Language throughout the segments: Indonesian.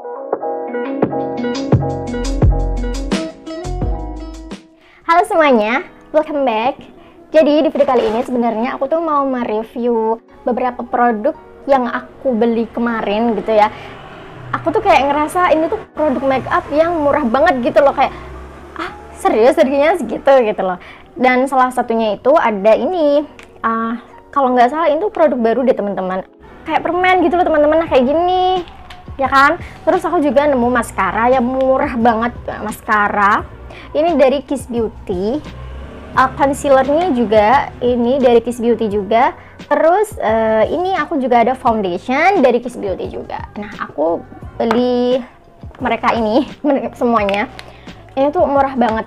Halo semuanya, welcome back. Jadi di video kali ini sebenarnya aku tuh mau mereview beberapa produk yang aku beli kemarin gitu ya. Aku tuh kayak ngerasa ini tuh produk make up yang murah banget gitu loh kayak ah serius harganya segitu gitu loh. Dan salah satunya itu ada ini uh, kalau nggak salah itu produk baru deh teman-teman. Kayak permen gitu loh teman-teman, nah, kayak gini ya kan. Terus aku juga nemu maskara yang murah banget maskara. Ini dari Kiss Beauty. Uh, concealernya juga ini dari Kiss Beauty juga. Terus uh, ini aku juga ada foundation dari Kiss Beauty juga. Nah aku beli mereka ini semuanya. Ini tuh murah banget.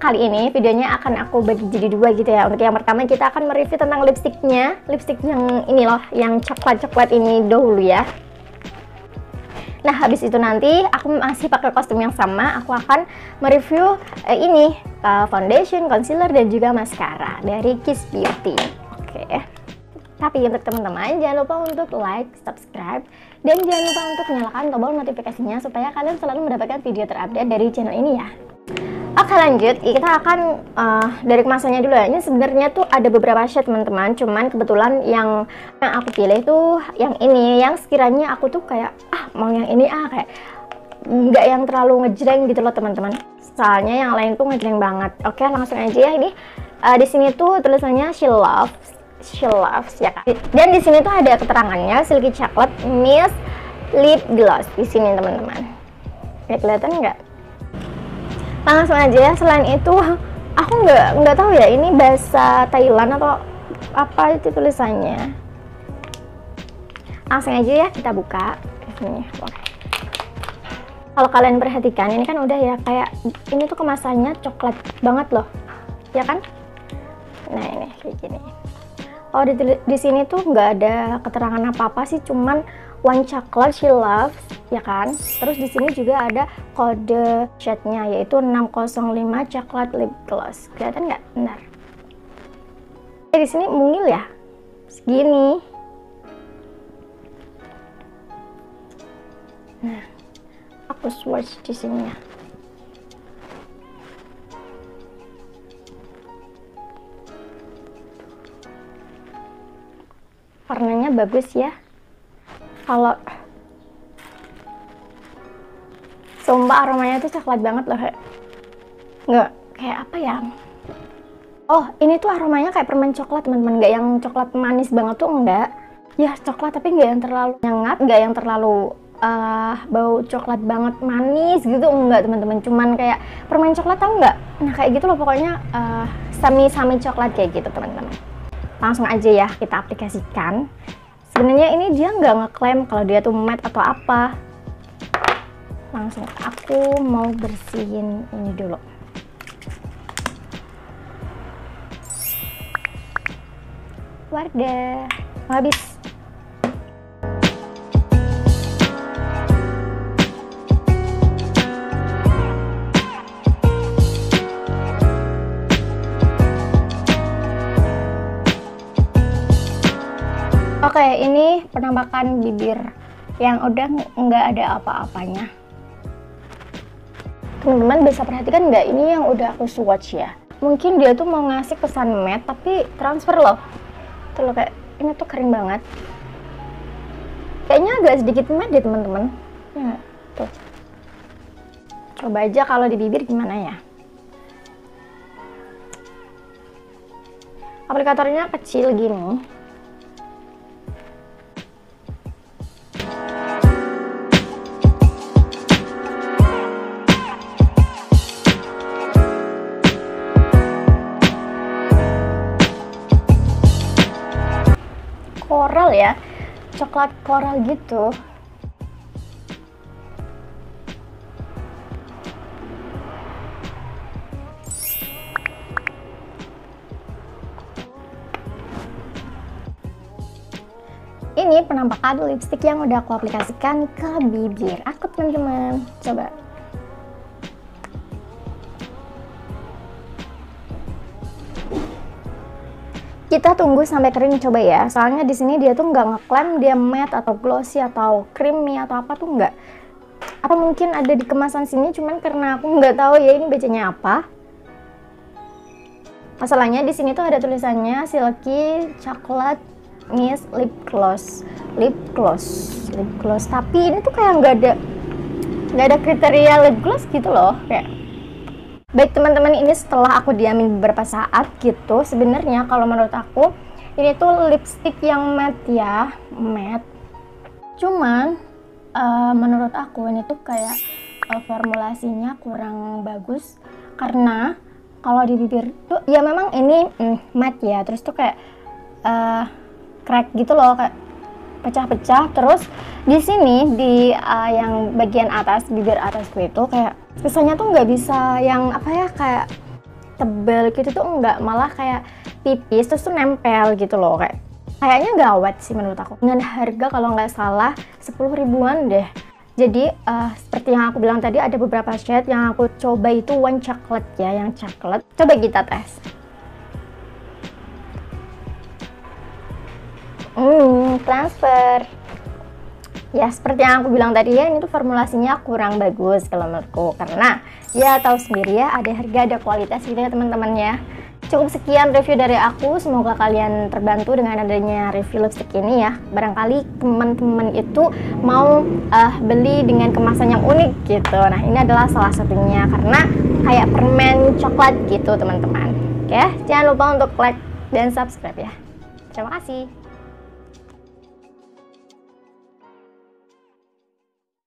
Kali ini videonya akan aku bagi jadi dua gitu ya. Untuk yang pertama kita akan mereview tentang lipstiknya. Lipstick yang ini loh yang coklat-coklat ini dahulu ya Nah, habis itu nanti aku masih pakai kostum yang sama, aku akan mereview eh, ini uh, foundation, concealer dan juga mascara dari Kiss Beauty. Oke. Okay. Tapi untuk teman-teman jangan lupa untuk like, subscribe dan jangan lupa untuk nyalakan tombol notifikasinya supaya kalian selalu mendapatkan video terupdate dari channel ini ya. Oke lanjut, kita akan uh, dari kemasannya dulu ya. Ini sebenarnya tuh ada beberapa shade teman-teman, cuman kebetulan yang yang aku pilih tuh yang ini, yang sekiranya aku tuh kayak ah mau yang ini ah kayak nggak yang terlalu ngejreng gitu loh teman-teman. Soalnya yang lain tuh ngejreng banget. Oke langsung aja ya ini. Uh, di sini tuh tulisannya she loves, she loves ya kan. Dan di sini tuh ada keterangannya silky chocolate mist lip gloss. Di sini teman-teman. Kayak kelihatan nggak? langsung aja ya. Selain itu aku nggak nggak tahu ya ini bahasa Thailand atau apa itu tulisannya? Langsung aja ya kita buka. Ini kalau kalian perhatikan ini kan udah ya kayak ini tuh kemasannya coklat banget loh. Ya kan? Nah ini kayak gini oh di, di sini tuh nggak ada keterangan apa apa sih cuman one chocolate she loves ya kan? Terus di sini juga ada kode chatnya yaitu 605 coklat lip gloss. Kelihatan nggak? Benar eh, di sini mungil ya? Segini. Nah aku swatch di sini ya bagus ya. Kalau sumpah aromanya tuh coklat banget loh nggak kayak apa ya? Oh ini tuh aromanya kayak permen coklat teman-teman. Nggak yang coklat manis banget tuh enggak ya coklat tapi nggak yang terlalu nyengat nggak yang terlalu uh, bau coklat banget manis gitu. Enggak teman-teman. Cuman kayak permen coklat tau enggak nah kayak gitu loh pokoknya uh, sami-sami coklat kayak gitu teman-teman. Langsung aja ya kita aplikasikan sebenarnya ini dia nggak ngeklaim kalau dia tuh matte atau apa. Langsung aku mau bersihin ini dulu. Warga habis Oke, ini penampakan bibir yang udah nggak ada apa-apanya. Teman-teman bisa perhatikan nggak ini yang udah aku swatch ya. Mungkin dia tuh mau ngasih kesan matte tapi transfer loh. Tuh loh kayak ini tuh kering banget. Kayaknya agak sedikit matte deh teman-teman. Ya, tuh. Coba aja kalau di bibir gimana ya. Aplikatornya kecil gini koral ya. Coklat koral gitu. Ini penampakan lipstick yang udah aku aplikasikan ke bibir aku teman-teman. Coba kita tunggu sampai kering coba ya. Soalnya di sini dia tuh nggak ngeklaim dia matte atau glossy atau creamy atau apa tuh nggak. Apa mungkin ada di kemasan sini cuman karena aku nggak tahu ya ini bacanya apa. Masalahnya di sini tuh ada tulisannya silky chocolate mist lip gloss. Lip gloss lip gloss. Tapi ini tuh kayak nggak ada nggak ada kriteria lip gloss gitu loh kayak baik teman-teman ini setelah aku diamin beberapa saat gitu sebenarnya kalau menurut aku ini tuh lipstick yang matte ya matte. Cuman uh, menurut aku ini tuh kayak uh, formulasinya kurang bagus karena kalau di bibir tuh ya memang ini mm, matte ya terus tuh kayak uh, crack gitu loh kayak pecah-pecah. Terus di sini di uh, yang bagian atas bibir atasku itu kayak sisanya tuh nggak bisa yang apa ya kayak tebel gitu tuh enggak malah kayak tipis terus tuh nempel gitu loh kayak kayaknya gawat sih menurut aku. Dengan harga kalau nggak salah 10 ribuan deh. Jadi uh, seperti yang aku bilang tadi ada beberapa shade yang aku coba itu one chocolate ya yang chocolate. Coba kita tes. Hmm, transfer. Ya, seperti yang aku bilang tadi ya, ini tuh formulasinya kurang bagus kalau menurutku. Karena, ya tahu sendiri ya, ada harga, ada kualitas gitu ya teman-teman ya. Cukup sekian review dari aku, semoga kalian terbantu dengan adanya review lipstick ini ya. Barangkali teman-teman itu mau uh, beli dengan kemasan yang unik gitu. Nah, ini adalah salah satunya karena kayak permen coklat gitu teman-teman. Oke, jangan lupa untuk like dan subscribe ya. Terima kasih.